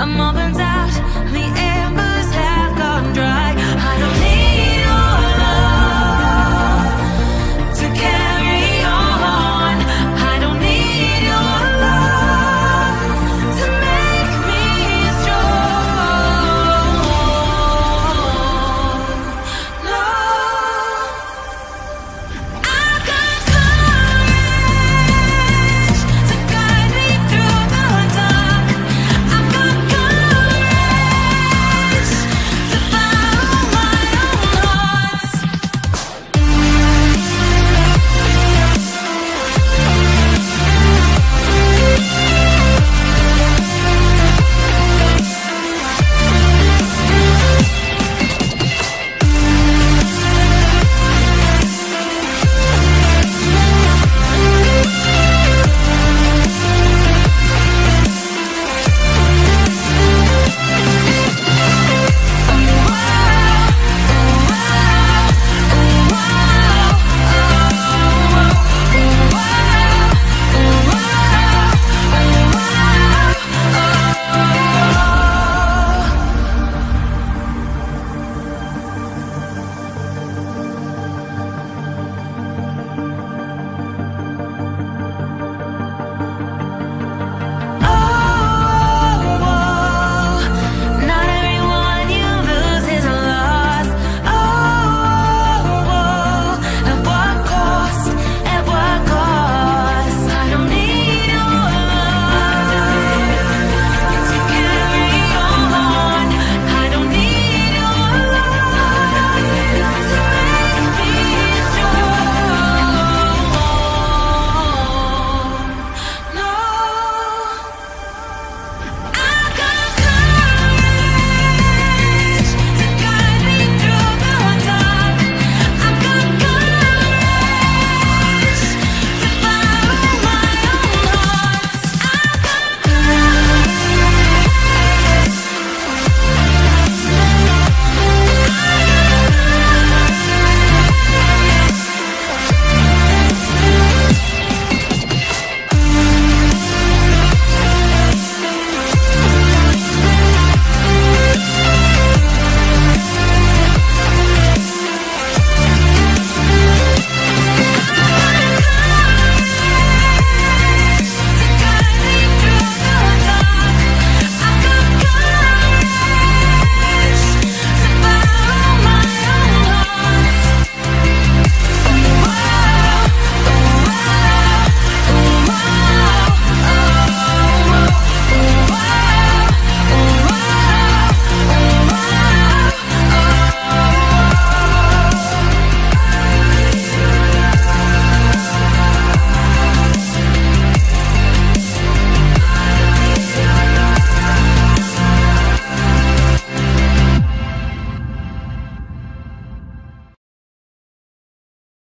I'm up and down.